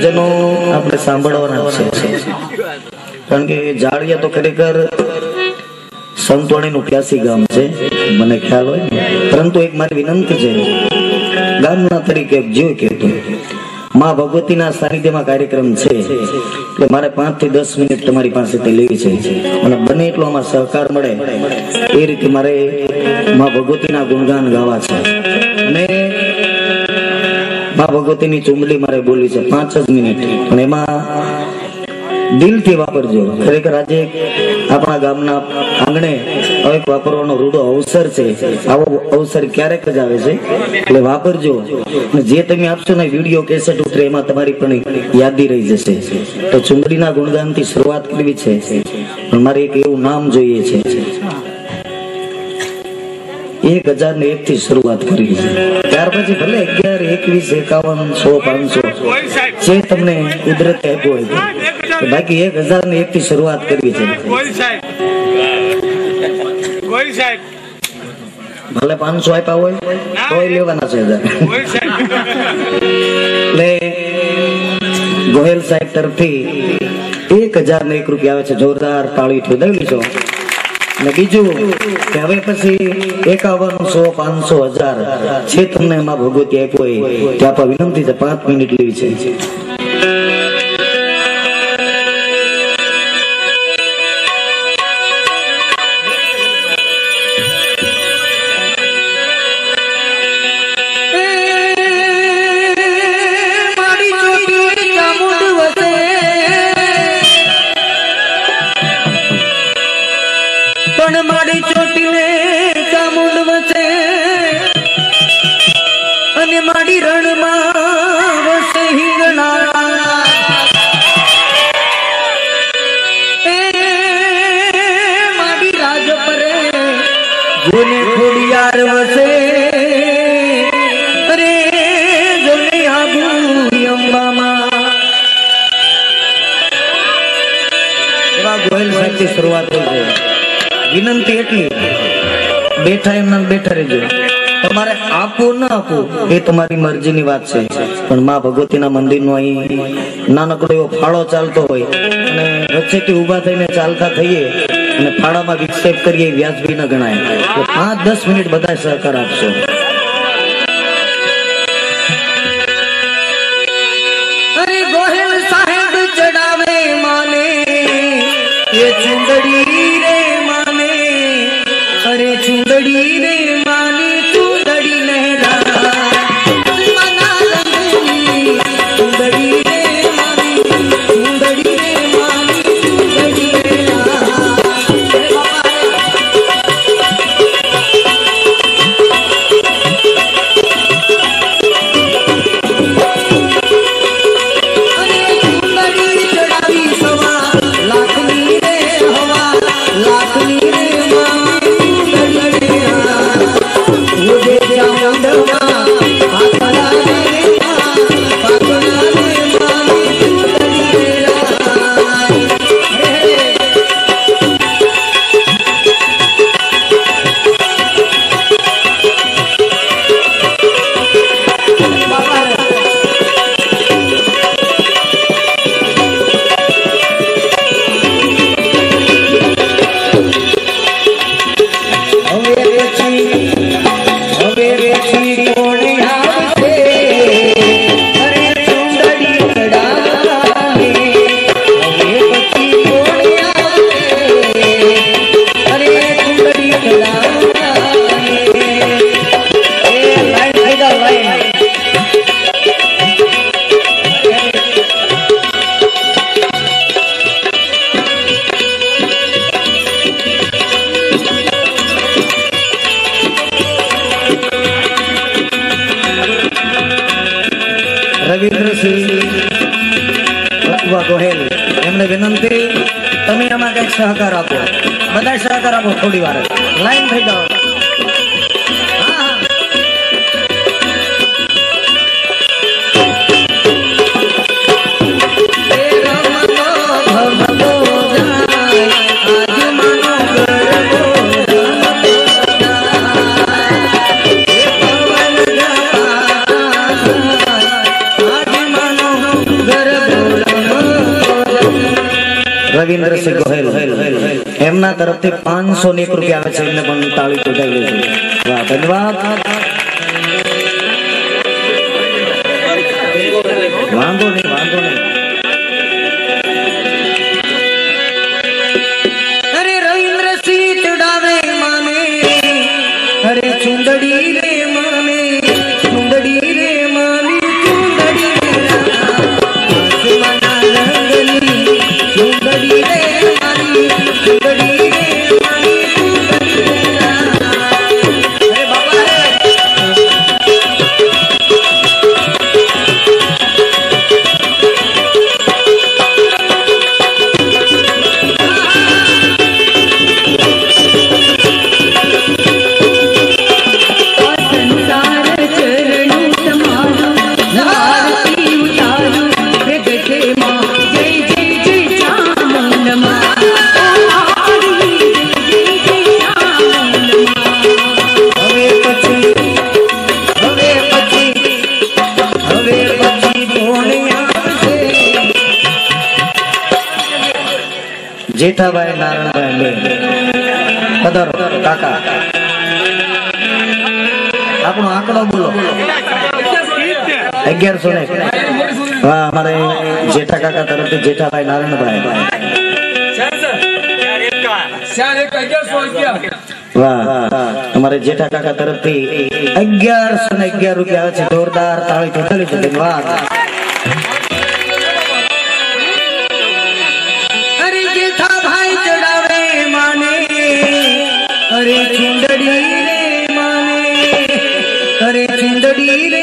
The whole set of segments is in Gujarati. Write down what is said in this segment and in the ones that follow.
ભજનો આપણે સાંભળવાના છે. કારણ કે જાળિયા તો ખરેખર સંતવાણી નું ક્યાસી ગામ છે, મને ખ્યાલ હોય. પરંતુ એક મારી વિનંતી છે, ગામના તરીકે જીવ કહેતો. માં ભગવતીના સાનિધ્યમાં કાર્યક્રમ છે, એટલે મારે પાંચથી દસ મિનિટ તમારી પાસેથી લેવી છે. અને બને એટલો આમાં સહકાર મળે, એ રીતે મારે માં ભગવતીના ગુણગાન ગાવા છે. માં ભગવતીની ચુંબલી મારે બોલવી છે પાંચ જ મિનિટ. પણ એમાં દિલથી વાપરજો. ખરેખર આજે આપણા ગામના આંગણે હવે વાપરવાનો રૂડો અવસર છે. આવો અવસર ક્યારેક જ આવે છે. એટલે વાપરજો. અને જે તમે આપશો ને વીડિયો કેસેટ ઉતરે એમાં તમારી પણ યાદી રહી જશે. તો ચુંબડીના ગુણગાનથી શરૂઆત કરવી છે. પણ મારે એક એવું નામ જોઈએ છે. એક હજાર ને એક થી શરૂઆત કરી ત્યાર પછી ભલે અગિયાર એકવીસ એકાવન સો પાંચસો જે તમને કુદરતે આપ્યો હોય બાકી એક હજાર ને એક થી શરૂઆત કરવી છે. ભલે પાંચસો આપ્યા હોય તો લેવાના છે એટલે ગોહેલ સાહેબ તરફથી એક હજાર ને એક રૂપિયા આવે છે. જોરદાર તાળી ઠોદાવી છો અને બીજું કે હવે પછી એકાવન સો પાંચસો હજાર છે તમને એમાં ભગવતી આપ્યો ત્યાં વિનંતી છે, પાંચ મિનિટ લેવી છે. પણ મારી ચોટીને ચામુંડ વચ્ચે અને મારી રણમાં વિનંતી એટલી. બેઠા એમના બેઠા રહેજો. તમારે આપવું ના આપવું, એ તમારી મરજીની વાત છે. પણ માં ભગવતીના મંદિરનો અહીં નાનકડો એવો ફાળો ચાલતો હોય અને વચ્ચેથી ઊભા થઈને ચાલતા થઈએ અને ફાળામાં વિક્ષેપ કરીએ વ્યાજબી ન ગણાય. તો પાંચ દસ મિનિટ બધા સહકાર આપશો. કંઈક સહકાર આપો. બધા સહકાર આપો થોડી વાર. લાઈન થઈ જાઓ. નરેન્દ્રસિંહ ગોહેલ. એમના તરફથી પાંચસો ની રૂપિયા આવે છે એમને પણ તાળી ચોટાવી છે વાહ ધન્યવાદ. વાંધો નહીં. જેઠાભાઈ નારાયણભાઈ પધારો, કાકા. આપણો આંકડો બોલો. અગિયારસો ને હા અમારે જેઠા કાકા તરફથી જેઠાભાઈ નારાયણભાઈ. વાહ અમારે જેઠા કાકા તરફથી અગિયારસો ને અગિયાર રૂપિયા છે. જોરદાર તાળી ઠોકરી છે. ધન્યવાદ. கரை சிந்தடியிலே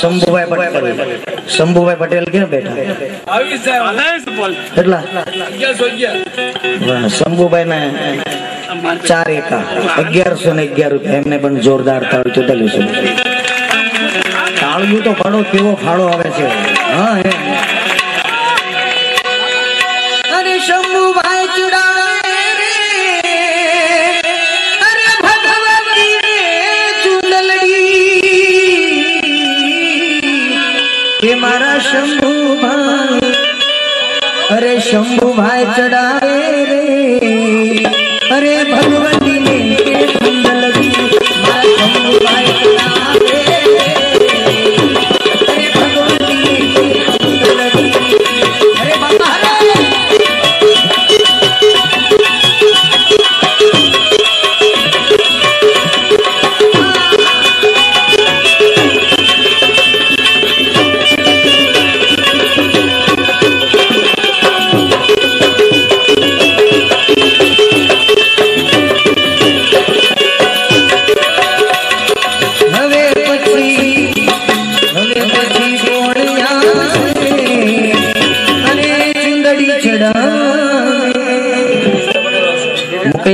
શંભુભાઈ પટેલ. શંભુભાઈ પટેલ ક્યાં બેઠા? કેટલા? શંભુભાઈ ને ચાર એકા. અગિયારસો ને અગિયાર રૂપિયા. એમને પણ જોરદાર તાળું ચૂંટેલું છે. તાળું તો ફાળો કેવો ફાળો આવે છે. હા. શંભુભાઈ ચડાવે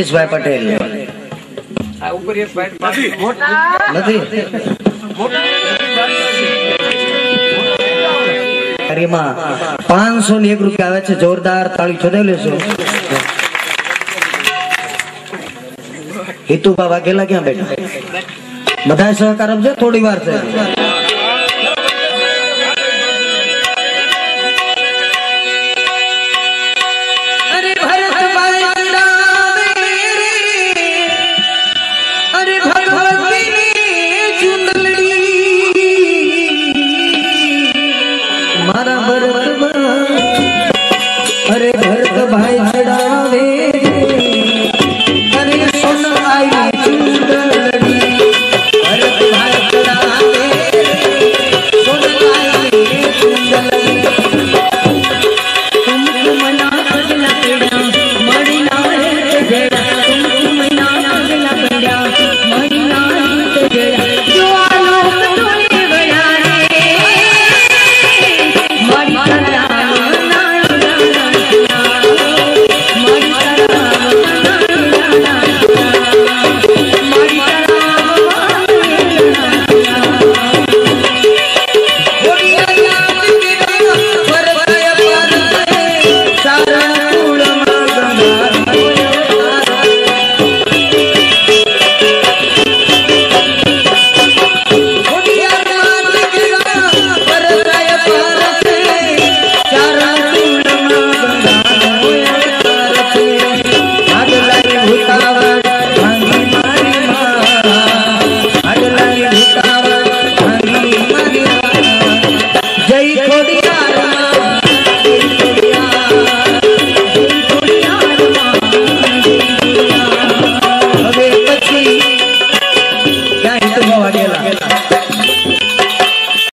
મુકેશભાઈ પટેલ. નથી. પાંચસો ને એક રૂપિયા આવે છે. જોરદાર તાળી છોડાવી લેશો. હિતુભા વાઘેલા ક્યાં બેઠા? બધા સહકાર આપજો, થોડી વાર છે.